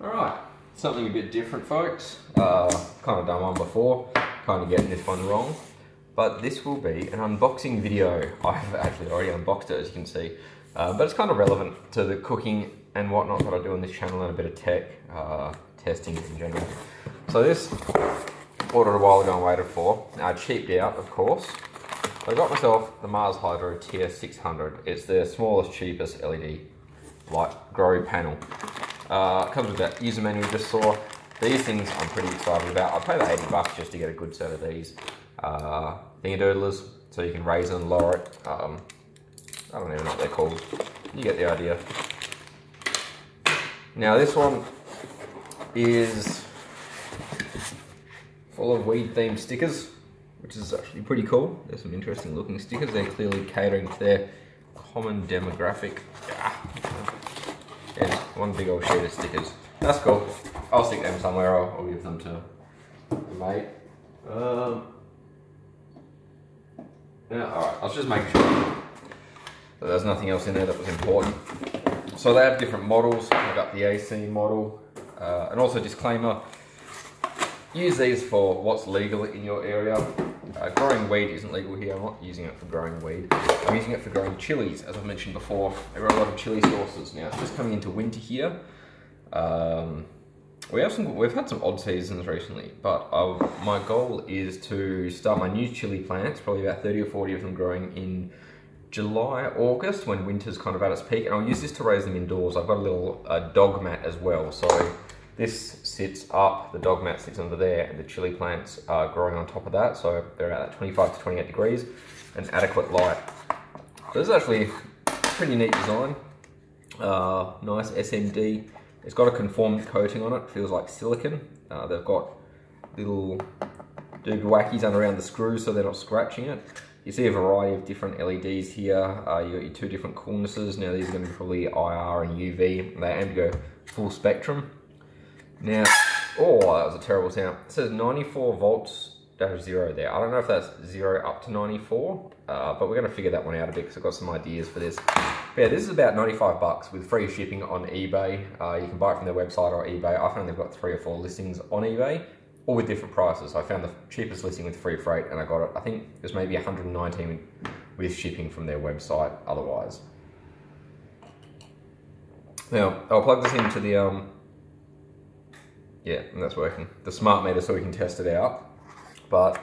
Alright, something a bit different folks. Uh, kind of done one before, kind of getting this one wrong. But this will be an unboxing video. I've actually already unboxed it as you can see. Uh, but it's kind of relevant to the cooking and whatnot that I do on this channel and a bit of tech, uh, testing in general. So this, ordered a while ago and waited for. I cheaped out, of course. I got myself the Mars Hydro TS600. It's the smallest, cheapest LED light grow panel. Uh, comes with that user manual we just saw. These things I'm pretty excited about. I paid the 80 bucks just to get a good set of these. Uh, thingadoodlers, so you can raise and lower it. Um, I don't even know what they're called. You get the idea. Now this one is full of weed themed stickers, which is actually pretty cool. There's some interesting looking stickers. They're clearly catering to their common demographic. One big old sheet of stickers. That's cool. I'll stick them somewhere. I'll, I'll give them to a mate. Um, yeah, alright. I was just making sure that there's nothing else in there that was important. So they have different models. I've got the AC model. Uh, and also disclaimer, use these for what's legal in your area. Uh, growing weed isn't legal here. I'm not using it for growing weed. I'm using it for growing chilies. As I've mentioned before, there are a lot of chili sauces now. It's just coming into winter here. Um, we have some. We've had some odd seasons recently, but I've, my goal is to start my new chili plants. Probably about 30 or 40 of them growing in July, August, when winter's kind of at its peak, and I'll use this to raise them indoors. I've got a little uh, dog mat as well, so this sits up, the dog mat sits under there, and the chili plants are growing on top of that, so they're at 25 to 28 degrees, and adequate light. So this is actually a pretty neat design. Uh, nice SMD. It's got a conformed coating on it, feels like silicon. Uh, they've got little doobie wackies under around the screws so they're not scratching it. You see a variety of different LEDs here. Uh, you got your two different coolnesses. Now these are going to be probably IR and UV. They aim to go full spectrum. Now, oh, that was a terrible sound. It says 94 volts dash zero there. I don't know if that's zero up to 94, uh, but we're gonna figure that one out a bit because I've got some ideas for this. But yeah, this is about 95 bucks with free shipping on eBay. Uh, you can buy it from their website or eBay. I found they've got three or four listings on eBay, all with different prices. I found the cheapest listing with free freight and I got it, I think it was maybe 119 with shipping from their website otherwise. Now, I'll plug this into the, um, yeah, and that's working. The smart meter so we can test it out. But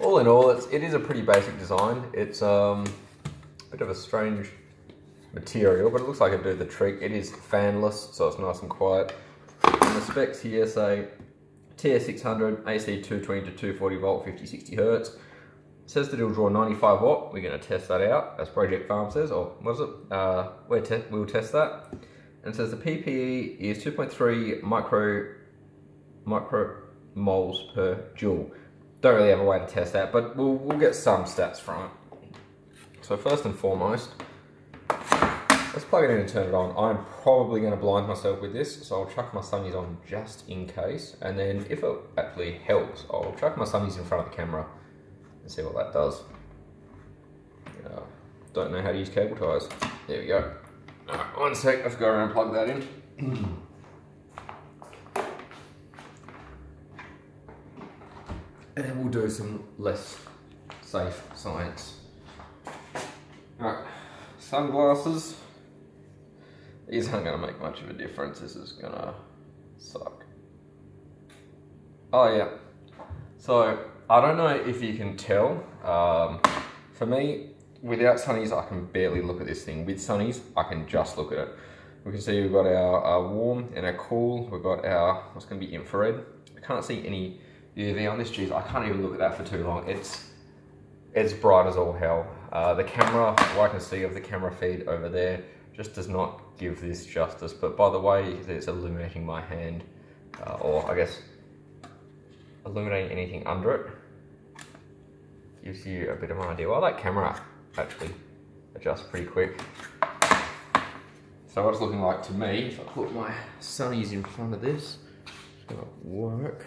all in all, it's, it is a pretty basic design. It's um, a bit of a strange material, but it looks like it do the trick. It is fanless, so it's nice and quiet. And the specs here say TS600, AC 220 to 240 volt, 50, 60 hertz. It says that it'll draw 95 watt. We're gonna test that out, as Project Farm says, or what is it? Uh, we te we'll test that. And it says the PPE is 2.3 micro, micro moles per joule. Don't really have a way to test that, but we'll, we'll get some stats from it. So first and foremost, let's plug it in and turn it on. I'm probably going to blind myself with this, so I'll chuck my sunnies on just in case. And then if it actually helps, I'll chuck my sunnies in front of the camera and see what that does. Uh, don't know how to use cable ties. There we go. One sec, let's go around and plug that in. and then we'll do some less safe science. Alright, sunglasses. These aren't gonna make much of a difference. This is gonna suck. Oh yeah. So, I don't know if you can tell. Um, for me, without sunnies, I can barely look at this thing. With sunnies, I can just look at it. We can see we've got our, our warm and our cool. We've got our, what's gonna be infrared. I can't see any UV on this, geez, I can't even look at that for too long. It's it's bright as all hell. Uh, the camera, what I can see of the camera feed over there, just does not give this justice. But by the way, it's illuminating my hand, uh, or I guess illuminating anything under it. Gives you a bit of an idea. Well, that camera actually adjusts pretty quick. So what it's looking like to me, if I put my sunnies in front of this, it's gonna work.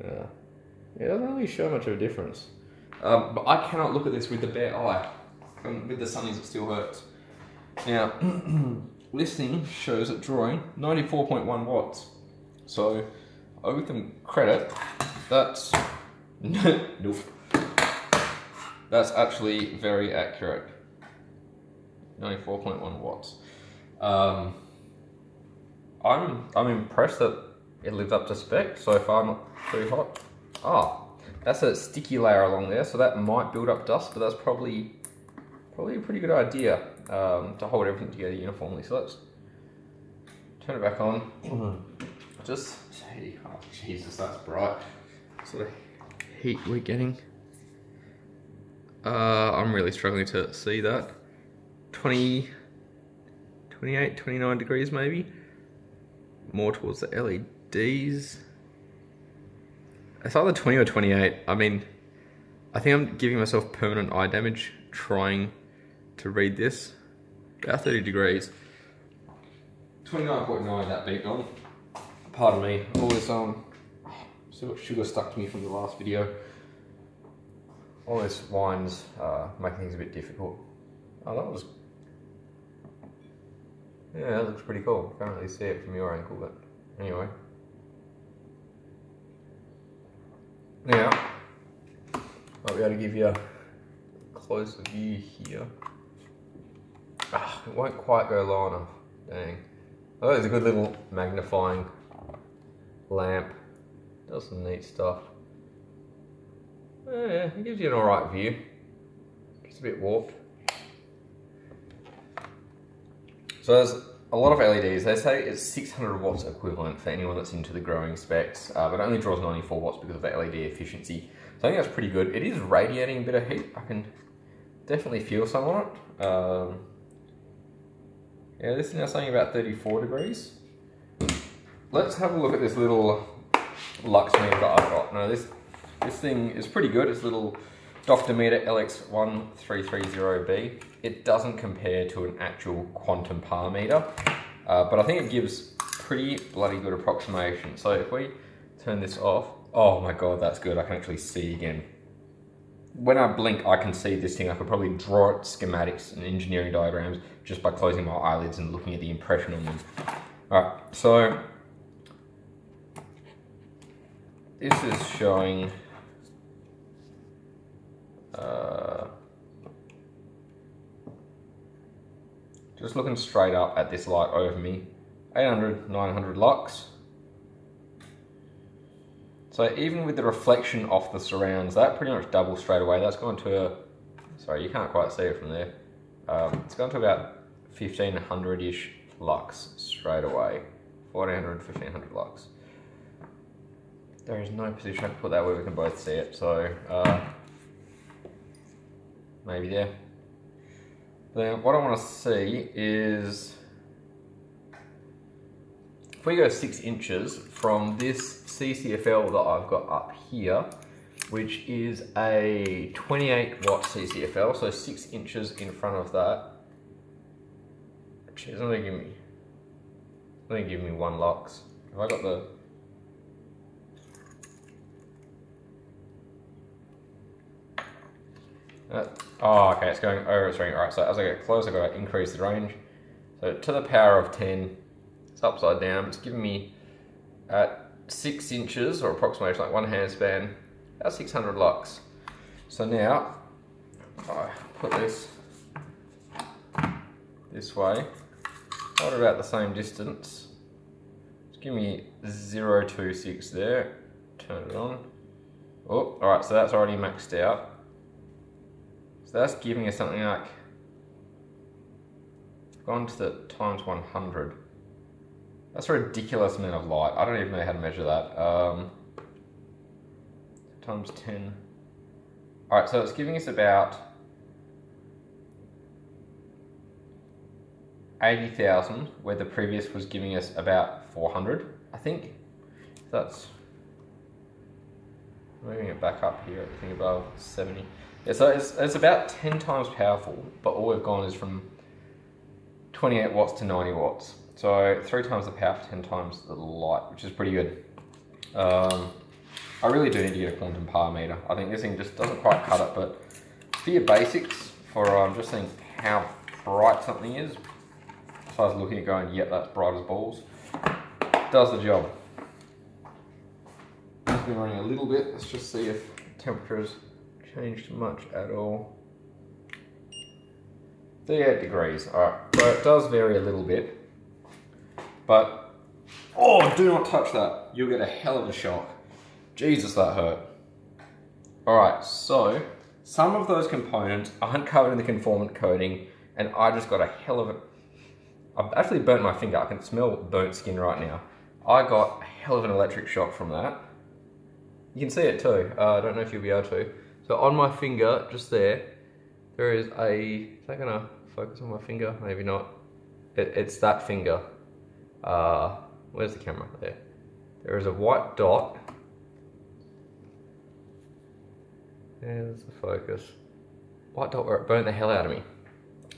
Yeah. It doesn't really show much of a difference. Um, but I cannot look at this with the bare eye. Um, with the sunnies, it still hurts. Now, listing shows it drawing 94.1 watts. So I owe them credit. That's nope. That's actually very accurate. 94.1 watts. Um, I'm I'm impressed that it lives up to spec so far. Too hot. Ah, that's a sticky layer along there, so that might build up dust, but that's probably probably a pretty good idea um, to hold everything together uniformly. So let's turn it back on. Just see, oh Jesus, that's bright. Sort of heat we're getting. Uh, I'm really struggling to see that. 20, 28, 29 degrees maybe. More towards the LEDs. It's either 20 or 28. I mean, I think I'm giving myself permanent eye damage trying to read this. About 30 degrees. 29.9 that beat on. Pardon me, all this um, so much sugar stuck to me from the last video. All this wine's uh, making things a bit difficult. Oh, that was, yeah, that looks pretty cool. Can't really see it from your ankle, but anyway. Now, might be able to give you a closer view here. Ah, it won't quite go low enough. Dang. Oh, there's a good little magnifying lamp. Does some neat stuff. Yeah, it gives you an alright view. It's a bit warped. So there's a lot of LEDs. They say it's 600 watts equivalent for anyone that's into the growing specs, uh, but only draws 94 watts because of the LED efficiency. So I think that's pretty good. It is radiating a bit of heat. I can definitely feel some on it. Um, yeah, this is now saying about 34 degrees. Let's have a look at this little lux meter I've got. Now this this thing is pretty good. It's a little Dr.meter LX1330B. It doesn't compare to an actual quantum par meter, uh, but I think it gives pretty bloody good approximation. So if we turn this off, oh my god, that's good. I can actually see again. When I blink, I can see this thing. I could probably draw it schematics and engineering diagrams just by closing my eyelids and looking at the impression on them. All right, so this is showing uh, just looking straight up at this light over me. 800 900 lux. So even with the reflection off the surrounds that pretty much doubles straight away. That's gone to a sorry you can't quite see it from there. Um, it's gone to about 1500 ish lux straight away. 1400 1500 lux. There is no position I can put that where we can both see it so uh, maybe there. Then what I want to see is if we go six inches from this CCFL that I've got up here, which is a 28 watt CCFL, so six inches in front of that. Actually, it's only give me, only give me one lux. Have I got the Uh, oh, okay, it's going over its ring. All right, so as I get closer, I've got to increase the range. So to the power of 10, it's upside down. It's giving me at six inches, or approximately like one hand span, about 600 lux. So now, I put this this way, hold about the same distance. Just give me 026 there, turn it on. Oh, all right, so that's already maxed out. So that's giving us something like, gone to the times 100. That's a ridiculous amount of light. I don't even know how to measure that. Um, times 10. All right, so it's giving us about 80,000, where the previous was giving us about 400, I think. That's moving it back up here, I think above 70. Yeah, so it's, it's about 10 times powerful, but all we've gone is from 28 watts to 90 watts. So three times the power, 10 times the light, which is pretty good. Um, I really do need to get a quantum par meter. I think this thing just doesn't quite cut it, but for your basics, for um, just seeing how bright something is, starts looking at going, yep, that's bright as balls. Does the job. It's been running a little bit. Let's just see if temperature has changed much at all. 38 degrees. Alright, so it does vary a little bit. But, oh, do not touch that. You'll get a hell of a shock. Jesus, that hurt. Alright, so some of those components aren't covered in the conformant coating and I just got a hell of a... I've actually burnt my finger. I can smell burnt skin right now. I got a hell of an electric shock from that. You can see it too. Uh, I don't know if you'll be able to. So on my finger, just there, there is a... Is that gonna focus on my finger? Maybe not. It, it's that finger. Uh, where's the camera? There. There is a white dot There's the focus. White dot where it burnt the hell out of me.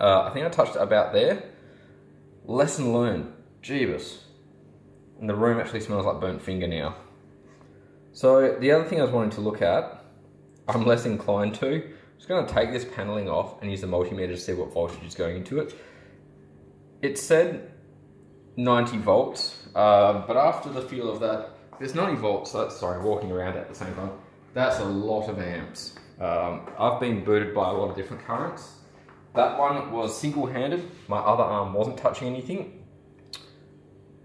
Uh, I think I touched it about there. Lesson learned. Jeebus. And the room actually smells like burnt finger now. So the other thing I was wanting to look at, I'm less inclined to. I'm just going to take this paneling off and use the multimeter to see what voltage is going into it. It said 90 volts, uh, but after the feel of that, there's 90 volts, that's, sorry, walking around at the same time. That's a lot of amps. Um, I've been booted by a lot of different currents. That one was single-handed. My other arm wasn't touching anything.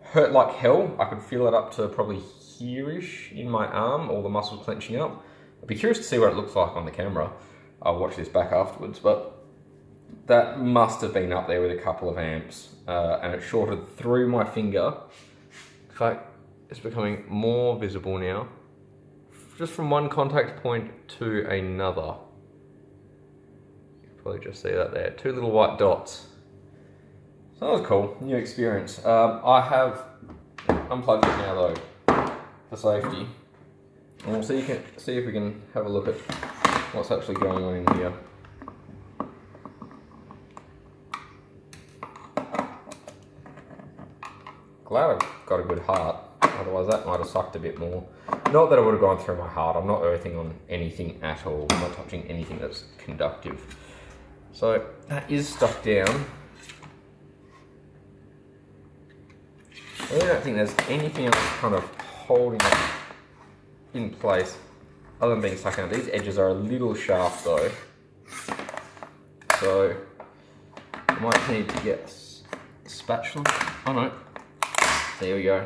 Hurt like hell. I could feel it up to probably here-ish in my arm, all the muscles clenching up. I'd be curious to see what it looks like on the camera. I'll watch this back afterwards, but that must have been up there with a couple of amps, uh, and it shorted through my finger. In fact, it's becoming more visible now just from one contact point to another. You can probably just see that there. Two little white dots. So that was cool, new experience. Um, I have unplugged it now though, for safety. And we'll see, can, see if we can have a look at what's actually going on in here. Glad I've got a good heart. Otherwise that might have sucked a bit more. Not that it would have gone through my heart. I'm not earthing on anything at all. I'm not touching anything that's conductive. So that is stuck down. I don't think there's anything else kind of holding it in place other than being stuck out. These edges are a little sharp though. So I might need to get a spatula. Oh no. There we go.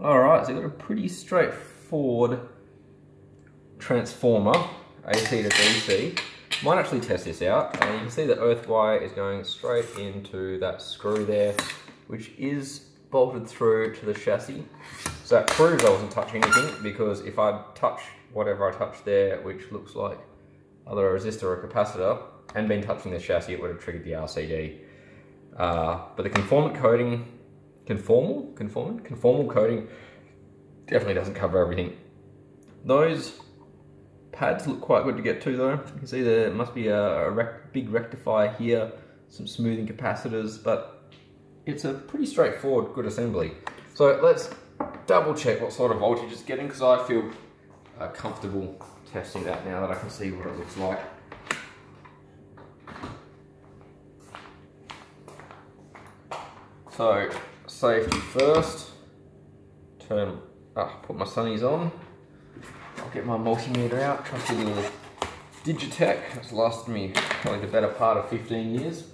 Alright, so you've got a pretty straightforward transformer, AC to DC. Might actually test this out. Uh, you can see the earth wire is going straight into that screw there, which is bolted through to the chassis. So that proves I wasn't touching anything, because if I touch whatever I touched there, which looks like either a resistor or a capacitor, and been touching the chassis, it would have triggered the RCD. Uh, but the conformant coating conformal, conformant, conformal coating definitely doesn't cover everything. Those pads look quite good to get to though. You can see there must be a, a rec big rectifier here, some smoothing capacitors, but it's a pretty straightforward, good assembly. So let's double check what sort of voltage it's getting because I feel uh, comfortable testing that now that I can see what it looks like. So safety first. Turn, ah, put my sunnies on. I'll get my multimeter out, trusty little Digitech. It's lasted me probably the better part of 15 years.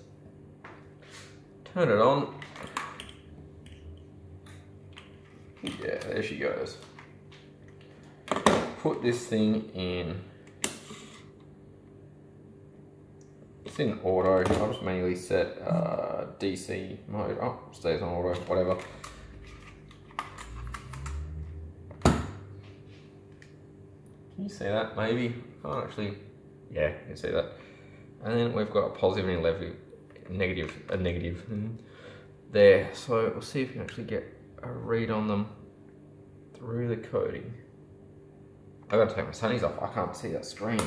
Turn it on. Yeah, there she goes. Put this thing in It's in auto. I'll just manually set uh, DC mode. Oh, stays on auto, whatever. Can you see that? Maybe. Oh, actually, yeah, you can see that. And then we've got a positive and a negative, a negative there. So we'll see if we can actually get a read on them through the coating. I gotta take my sunnies off. I can't see that screen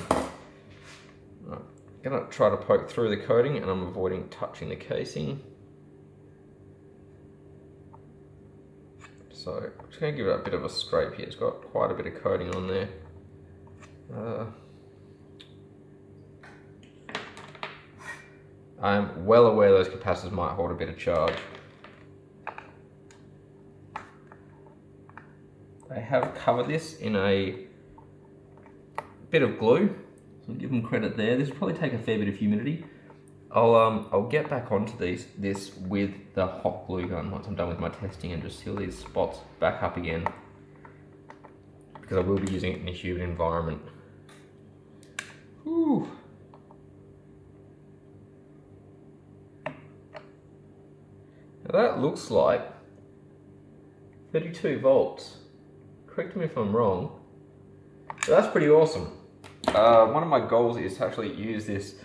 I'm gonna try to poke through the coating and I'm avoiding touching the casing. So I'm just gonna give it a bit of a scrape here. It's got quite a bit of coating on there. Uh, I'm well aware those capacitors might hold a bit of charge. They have covered this in a bit of glue, so give them credit there. This will probably take a fair bit of humidity. I'll um I'll get back onto these this with the hot glue gun once I'm done with my testing and just seal these spots back up again because I will be using it in a humid environment. Whew. Now that looks like 32 volts. Correct me if I'm wrong. But that's pretty awesome. Uh, one of my goals is to actually use this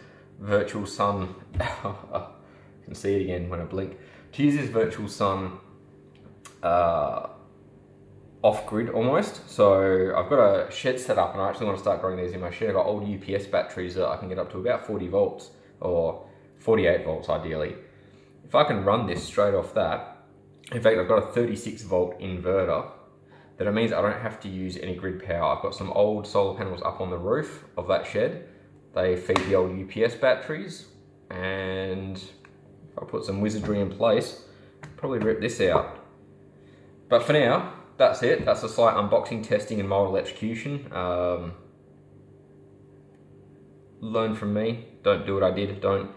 virtual sun. I can see it again when I blink. To use this virtual sun uh, off grid almost. So I've got a shed set up and I actually want to start growing these in my shed. I've got old UPS batteries that I can get up to about 40 volts or 48 volts ideally. If I can run this straight off that, in fact I've got a 36 volt inverter, then it means I don't have to use any grid power. I've got some old solar panels up on the roof of that shed. They feed the old UPS batteries and if I put some wizardry in place, probably rip this out. But for now, that's it. That's a slight unboxing, testing, and mild electrocution. Um, learn from me. Don't do what I did. Don't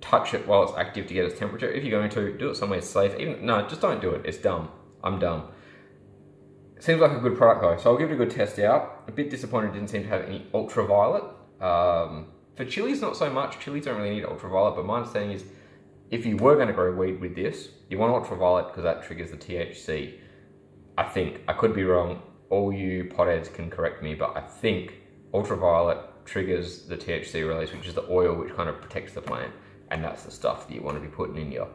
touch it while it's active to get its temperature. If you're going to, do it somewhere safe. Even No, just don't do it. It's dumb. I'm dumb. Seems like a good product though, so I'll give it a good test out. A bit disappointed it didn't seem to have any ultraviolet. Um, for chilies, not so much. Chilies don't really need ultraviolet, but my understanding is if you were going to grow weed with this, you want ultraviolet because that triggers the THC. I think, I could be wrong, all you potheads can correct me, but I think ultraviolet triggers the THC release, which is the oil which kind of protects the plant, and that's the stuff that you want to be putting in your.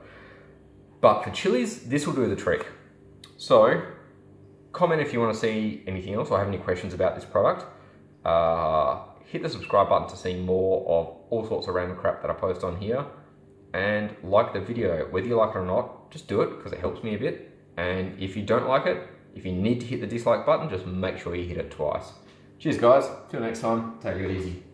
But for chilies, this will do the trick. So, comment if you want to see anything else or have any questions about this product. Uh, hit the subscribe button to see more of all sorts of random crap that I post on here. And like the video, whether you like it or not, just do it because it helps me a bit. And if you don't like it, if you need to hit the dislike button, just make sure you hit it twice. Cheers guys, till next time, take it easy.